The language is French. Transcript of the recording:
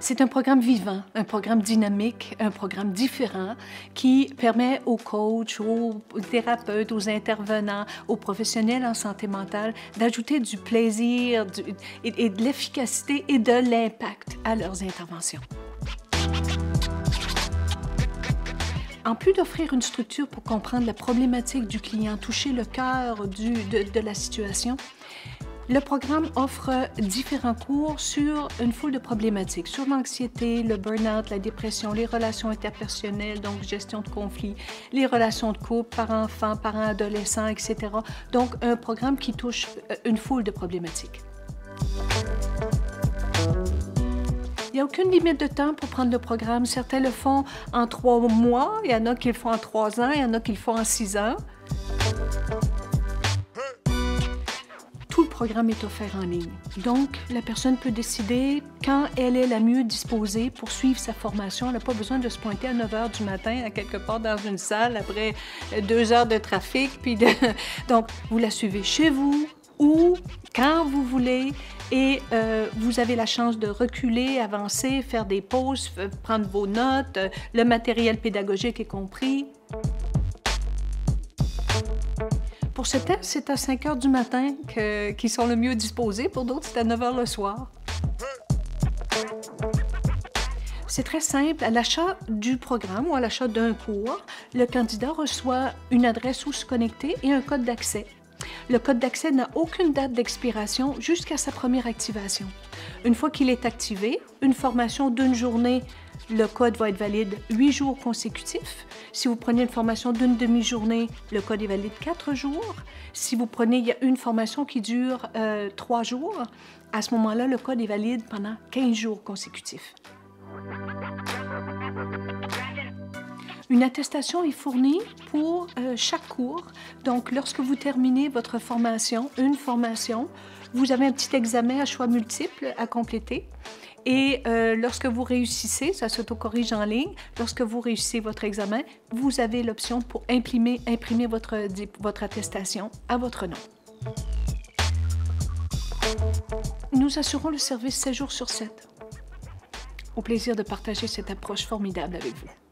C'est un programme vivant, un programme dynamique, un programme différent qui permet aux coachs, aux thérapeutes, aux intervenants, aux professionnels en santé mentale d'ajouter du plaisir et, de l'efficacité et de l'impact à leurs interventions. En plus d'offrir une structure pour comprendre la problématique du client, toucher le cœur de, de la situation, le programme offre différents cours sur une foule de problématiques, sur l'anxiété, le burn-out, la dépression, les relations interpersonnelles, donc gestion de conflits, les relations de couple, parents-enfants, parents-adolescents, etc. Donc, un programme qui touche euh, une foule de problématiques. Il n'y a aucune limite de temps pour prendre le programme. Certains le font en trois mois, il y en a qui le font en trois ans, il y en a qui le font en six ans. Programme est offert en ligne. Donc, la personne peut décider quand elle est la mieux disposée pour suivre sa formation. Elle n'a pas besoin de se pointer à 9 h du matin à quelque part dans une salle après deux heures de trafic. Puis Donc, vous la suivez chez vous ou quand vous voulez et euh, vous avez la chance de reculer, avancer, faire des pauses, prendre vos notes, le matériel pédagogique est compris. Pour certains, c'est à 5 heures du matin qu'ils sont le mieux disposés. Pour d'autres, c'est à 9 heures le soir. C'est très simple. À l'achat du programme ou à l'achat d'un cours, le candidat reçoit une adresse où se connecter et un code d'accès. Le code d'accès n'a aucune date d'expiration jusqu'à sa première activation. Une fois qu'il est activé, une formation d'une journée le code va être valide huit jours consécutifs. Si vous prenez une formation d'une demi-journée, le code est valide quatre jours. Si vous prenez une formation qui dure euh, trois jours, à ce moment-là, le code est valide pendant 15 jours consécutifs. Une attestation est fournie pour euh, chaque cours. Donc, lorsque vous terminez votre formation, une formation, vous avez un petit examen à choix multiples à compléter. Et euh, lorsque vous réussissez, ça s'autocorrige en ligne, lorsque vous réussissez votre examen, vous avez l'option pour imprimer, votre, votre attestation à votre nom. Nous assurons le service 7 jours sur 7. Au plaisir de partager cette approche formidable avec vous.